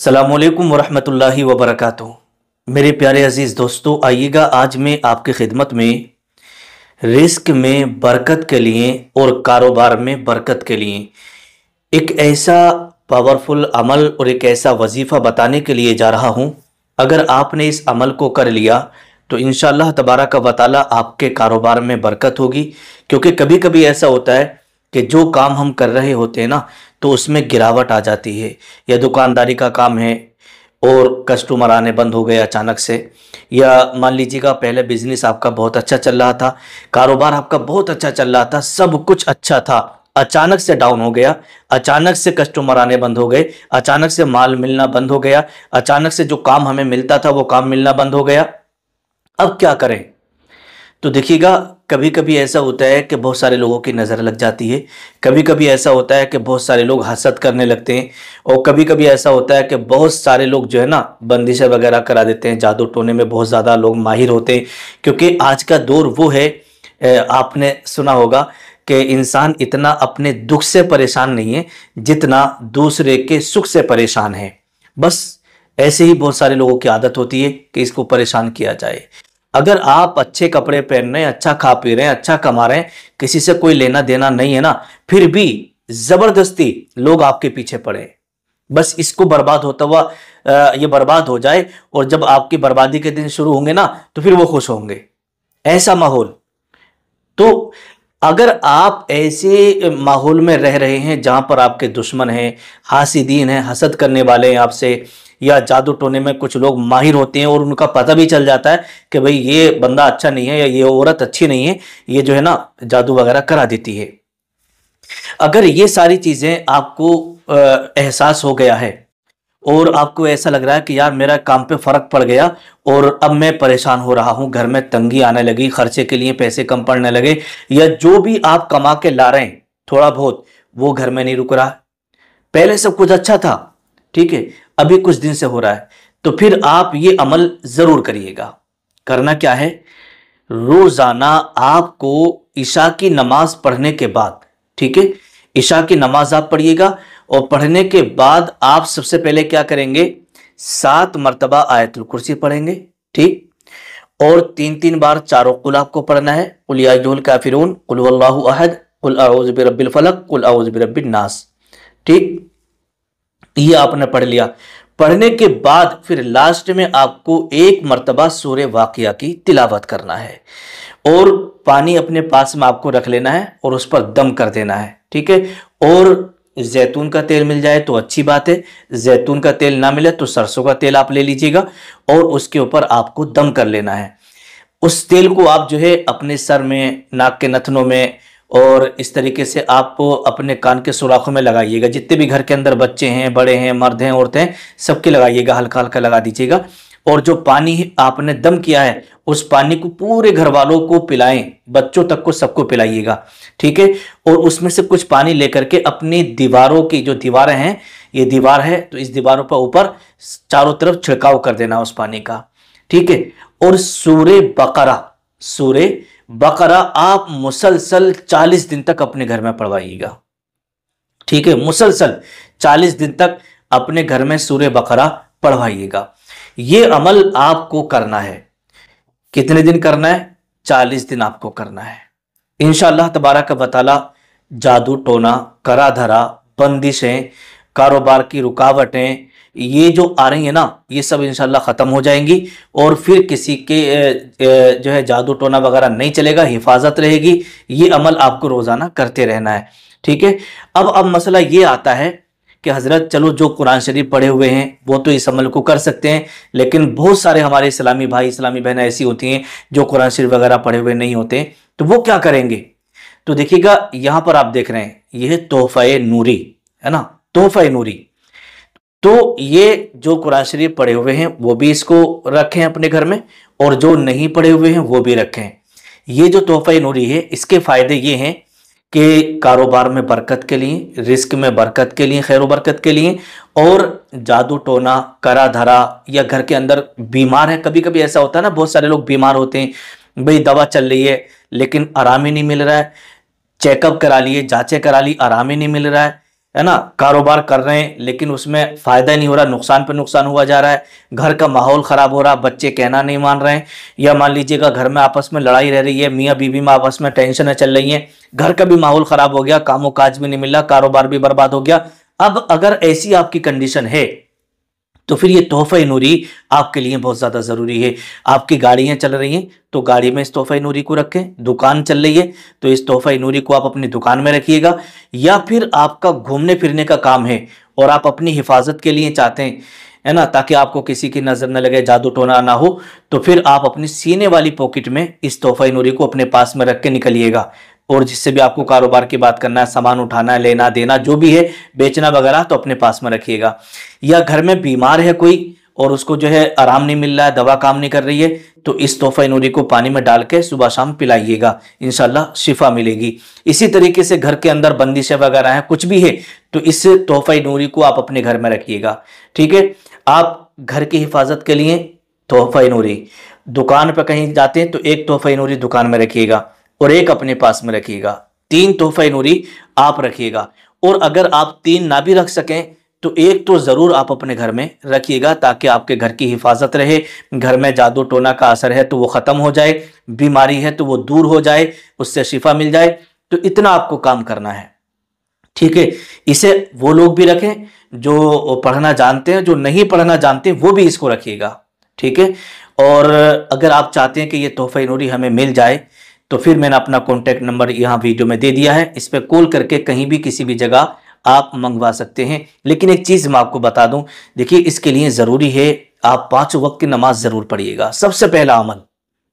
सलामकुम वरहमतुल्लाहि वबरकातुहू। मेरे प्यारे अज़ीज़ दोस्तों, आइएगा आज मैं आपकी खिदमत में रिस्क में बरकत के लिए और कारोबार में बरकत के लिए एक ऐसा पावरफुल अमल और एक ऐसा वजीफ़ा बताने के लिए जा रहा हूँ। अगर आपने इस अमल को कर लिया तो इन तबारा का वाली आपके कारोबार में बरकत होगी, क्योंकि कभी कभी ऐसा होता है कि जो काम हम कर रहे होते हैं ना तो उसमें गिरावट आ जाती है। या दुकानदारी का काम है और कस्टमर आने बंद हो गए अचानक से। या मान लीजिएगा पहले बिज़नेस आपका बहुत अच्छा चल रहा था, कारोबार आपका बहुत अच्छा चल रहा था, सब कुछ अच्छा था। अचानक से डाउन हो गया, अचानक से कस्टमर आने बंद हो गए, अचानक से माल मिलना बंद हो गया, अचानक से जो काम हमें मिलता था वो काम मिलना बंद हो गया। अब क्या करें? तो देखिएगा कभी कभी ऐसा होता है कि बहुत सारे लोगों की नज़र लग जाती है। कभी कभी ऐसा होता है कि बहुत सारे लोग हसद करने लगते हैं और कभी कभी ऐसा होता है कि बहुत सारे लोग जो है ना, बंदिशें वगैरह करा देते हैं, जादू टोने में बहुत ज़्यादा लोग माहिर होते हैं। क्योंकि आज का दौर वो है आपने सुना होगा कि इंसान इतना अपने दुख से परेशान नहीं है, जितना दूसरे के सुख से परेशान है। बस ऐसे ही बहुत सारे लोगों की आदत होती है कि इसको परेशान किया जाए। अगर आप अच्छे कपड़े पहन रहे हैं अच्छा खा पी रहे हैं अच्छा कमा रहे हैं, किसी से कोई लेना देना नहीं है ना, फिर भी ज़बरदस्ती लोग आपके पीछे पड़े बस इसको बर्बाद होता हुआ ये बर्बाद हो जाए और जब आपकी बर्बादी के दिन शुरू होंगे ना तो फिर वो खुश होंगे। ऐसा माहौल। तो अगर आप ऐसे माहौल में रह रहे हैं जहाँ पर आपके दुश्मन हैं हासिदीन हैं, हसद करने वाले हैं आपसे या जादू टोने में कुछ लोग माहिर होते हैं और उनका पता भी चल जाता है कि भाई ये बंदा अच्छा नहीं है या ये औरत अच्छी नहीं है, ये जो है ना जादू वगैरह करा देती है। अगर ये सारी चीज़ें आपको एहसास हो गया है और आपको ऐसा लग रहा है कि यार मेरा काम पे फ़र्क पड़ गया और अब मैं परेशान हो रहा हूँ, घर में तंगी आने लगी, खर्चे के लिए पैसे कम पड़ने लगे या जो भी आप कमा के ला रहे हैं, थोड़ा बहुत, वो घर में नहीं रुक रहा। पहले सब कुछ अच्छा था, ठीक है अभी कुछ दिन से हो रहा है तो फिर आप ये अमल ज़रूर करिएगा। करना क्या है? रोज़ाना आपको ईशा की नमाज़ पढ़ने के बाद, ठीक है? ईशा की नमाज़ आप पढ़िएगा और पढ़ने के बाद आप सबसे पहले क्या करेंगे? सात मरतबा आयतुल कुर्सी पढ़ेंगे, ठीक? और तीन तीन बार चारों कुल आपको पढ़ना है। कुलियाजुल काफिरून, कुल कुल आउज़ फलक, कुल आउज़ नास, ठीक? ये आपने पढ़ लिया। पढ़ने के बाद फिर लास्ट में आपको एक मरतबा सूर्य वाकया की तिलावत करना है। और पानी अपने पास में आपको रख लेना है और उस पर दम कर देना है, ठीक है? और जैतून का तेल मिल जाए तो अच्छी बात है। जैतून का तेल ना मिले तो सरसों का तेल आप ले लीजिएगा और उसके ऊपर आपको दम कर लेना है। उस तेल को आप जो है अपने सर में, नाक के नथनों में और इस तरीके से आप अपने कान के सुराखों में लगाइएगा। जितने भी घर के अंदर बच्चे हैं, बड़े हैं, मर्द हैं, औरतें हैं, सबके लगाइएगा, हल्का हल्का लगा दीजिएगा। और जो पानी आपने दम किया है, उस पानी को पूरे घर वालों को पिलाएँ, बच्चों तक को सबको पिलाइएगा, ठीक है? और उसमें से कुछ पानी लेकर के अपनी दीवारों की जो दीवारें हैं, ये दीवार है तो इस दीवारों पर ऊपर चारों तरफ़ छिड़काव कर देना उस पानी का, ठीक है? और सूर्य बकरा, सूर्य बकरा आप मुसलसल चालीस दिन तक अपने घर में पढ़वाइएगा ठीक है? मुसलसल चालीस दिन तक अपने घर में सूर्य बकरा पढ़वाइएगा ये अमल आपको करना है। कितने दिन करना है? चालीस दिन आपको करना है। इनशाला तबारा का बताला जादू टोना, करा धरा, बंदिशें, कारोबार की रुकावटें ये जो आ रही है ना, ये सब इंशाल्लाह ख़त्म हो जाएँगी और फिर किसी के जो है जादू टोना वगैरह नहीं चलेगा, हिफाजत रहेगी। ये अमल आपको रोज़ाना करते रहना है, ठीक है? अब अब मसला ये आता है कि हज़रत, चलो जो कुरान शरीफ पढ़े हुए हैं, वो तो इस अमल को कर सकते हैं, लेकिन बहुत सारे हमारे इस्लामी भाई, इस्लामी बहनें ऐसी होती हैं जो कुरान शरीफ वगैरह पढ़े हुए नहीं होते तो वो क्या करेंगे? तो देखिएगा, यहाँ पर आप देख रहे हैं, यह तोहफ़ा नूरी है ना? तोहफ़ा नूरी तो ये जो कुरान शरीफ पढ़े हुए हैं, वो भी इसको रखें अपने घर में, और जो नहीं पढ़े हुए हैं, वो भी रखें। ये जो तोहफा नूरी है, इसके फ़ायदे ये हैं कि कारोबार में बरकत के लिए, रिस्क में बरकत के लिए, खैर बरकत के लिए, और जादू टोना, करा धरा, या घर के अंदर बीमार है। कभी कभी ऐसा होता है ना, बहुत सारे लोग बीमार होते हैं, भाई दवा चल रही है, लेकिन आराम ही नहीं मिल रहा है, चेकअप करा लिए, जांचें करा ली, आराम ही नहीं मिल रहा है। है ना, कारोबार कर रहे हैं, लेकिन उसमें फ़ायदा नहीं हो रहा, नुकसान पर नुकसान हुआ जा रहा है, घर का माहौल ख़राब हो रहा, बच्चे कहना नहीं मान रहे हैं, या मान लीजिएगा घर में आपस में लड़ाई रह रही है, मियाँ बीबी में आपस में टेंशन चल रही है, घर का भी माहौल ख़राब हो गया, कामों काज भी नहीं मिला, कारोबार भी बर्बाद हो गया, अब अगर ऐसी आपकी कंडीशन है तो फिर ये तोहफ़ा नूरी आपके लिए बहुत ज़्यादा ज़रूरी है। आपकी गाड़ियाँ चल रही हैं तो गाड़ी में इस तोहफ़ा नूरी को रखें, दुकान चल रही है तो इस तोहफ़ा नूरी को आप अपनी दुकान में रखिएगा, या फिर आपका घूमने फिरने का काम है और आप अपनी हिफाजत के लिए चाहते हैं, है ना, ताकि आपको किसी की नज़र न लगे, जादू टोना ना हो तो फिर आप अपने सीने वाली पॉकेट में इस तोहफ़ा नूरी को अपने पास में रख के निकलिएगा। और जिससे भी आपको कारोबार की बात करना है, सामान उठाना है, लेना देना, जो भी है, बेचना वगैरह तो अपने पास में रखिएगा। या घर में बीमार है कोई और उसको जो है आराम नहीं मिल रहा है, दवा काम नहीं कर रही है तो इस तोहफा नूरी को पानी में डाल के सुबह शाम पिलाइएगा। इनशाला शिफा मिलेगी। इसी तरीके से घर के अंदर बंदिशें वगैरह हैं, कुछ भी है तो इस तोहफा नूरी को आप अपने घर में रखिएगा। ठीक है? आप घर की हिफाजत के लिए तोहफा नूरी दुकान पर कहीं जाते हैं तो एक तोहफा नूरी दुकान में रखिएगा। और एक अपने पास में रखिएगा। तीन तोहफा नूरी आप रखिएगा। और अगर आप तीन ना भी रख सकें तो एक तो ज़रूर आप अपने घर में रखिएगा ताकि आपके घर की हिफाजत रहे। घर में जादू टोना का असर है तो वो ख़त्म हो जाए, बीमारी है तो वो दूर हो जाए, उससे शिफा मिल जाए। तो इतना आपको काम करना है। ठीक है, इसे वो लोग भी रखें जो पढ़ना जानते हैं, जो नहीं पढ़ना जानते वो भी इसको रखिएगा। ठीक है, और अगर आप चाहते हैं कि ये तोहफे नूरी हमें मिल जाए तो फिर मैंने अपना कॉन्टैक्ट नंबर यहाँ वीडियो में दे दिया है। इस पर कॉल करके कहीं भी किसी भी जगह आप मंगवा सकते हैं। लेकिन एक चीज़ मैं आपको बता दूँ, देखिए इसके लिए ज़रूरी है, आप पाँच वक्त की नमाज़ ज़रूर पढ़िएगा। सबसे पहला अमल,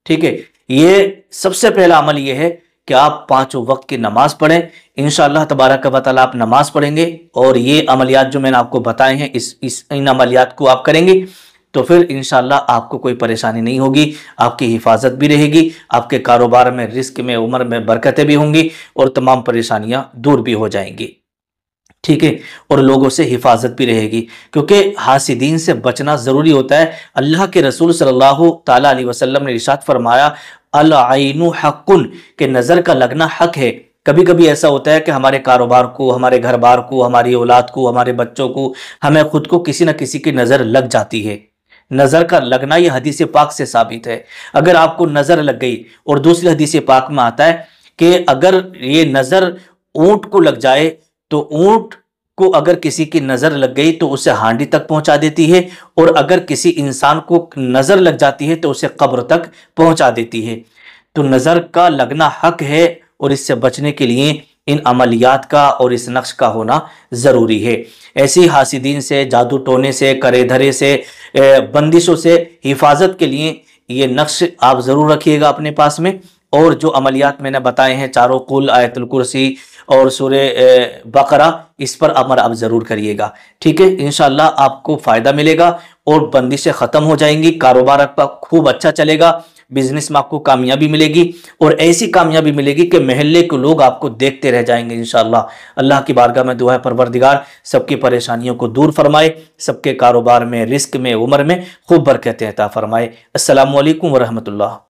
ठीक है? ये सबसे पहला अमल ये है कि आप पाँचों वक्त की नमाज़ पढ़ें। इन शाह तबारक वाली आप नमाज़ पढ़ेंगे और ये अमलियात जो मैंने आपको बताए हैं, इस इस, इन अमलियात को आप करेंगे। तो फिर इन आपको कोई परेशानी नहीं होगी, आपकी हिफाजत भी रहेगी, आपके कारोबार में, रिस्क में, उम्र में बरकतें भी होंगी और तमाम परेशानियाँ दूर भी हो जाएँगी। ठीक है? और लोगों से हिफाजत भी रहेगी, क्योंकि हासिदीन से बचना ज़रूरी होता है। अल्लाह के रसूल सल्लल्लाहु अलैहि वसल्लम ने इशात फरमाया अलाइनु हक्कुन के नज़र का लगना हक है। कभी कभी ऐसा होता है कि हमारे कारोबार को, हमारे घर बार को, हमारी औलाद को, हमारे बच्चों को, हमें खुद को किसी न किसी की नज़र लग जाती है। नज़र का लगना यह हदीस पाक से साबित है। अगर आपको नज़र लग गई और दूसरी हदीस पाक में आता है कि अगर ये नज़र ऊँट को लग जाए तो ऊँट को अगर किसी की नज़र लग गई तो उसे हांडी तक पहुँचा देती है और अगर किसी इंसान को नज़र लग जाती है तो उसे कब्र तक पहुँचा देती है। तो नज़र का लगना हक है और इससे बचने के लिए इन अमलियात का और इस नक्श का होना ज़रूरी है। ऐसी हासिदीन से, जादू टोने से करे धरे से बंदिशों से हिफाजत के लिए ये नक्श आप ज़रूर रखिएगा अपने पास में। और जो अमलियात मैंने बताए हैं, चारों कुल आयतुल कुर्सी और सुर बकरा, इस पर अमर आप ज़रूर करिएगा। ठीक है? इन आपको फ़ायदा मिलेगा और बंदिशें ख़त्म हो जाएँगी। कारोबार आपका खूब अच्छा चलेगा, बिज़नेस में आपको कामयाबी मिलेगी और ऐसी कामयाबी मिलेगी कि महल्ले के लोग आपको देखते रह जाएँगे इन अल्लाह की बारगाह में दुआ परवरदिगार, सबकी परेशानियों को दूर फरमाए, सबके कारोबार में, रिस्क में, उम्र में खूब बरकत अता फरमाए। असल वरहमल